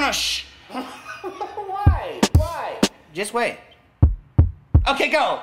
no, shh. Why? Why? Just wait. Okay, go.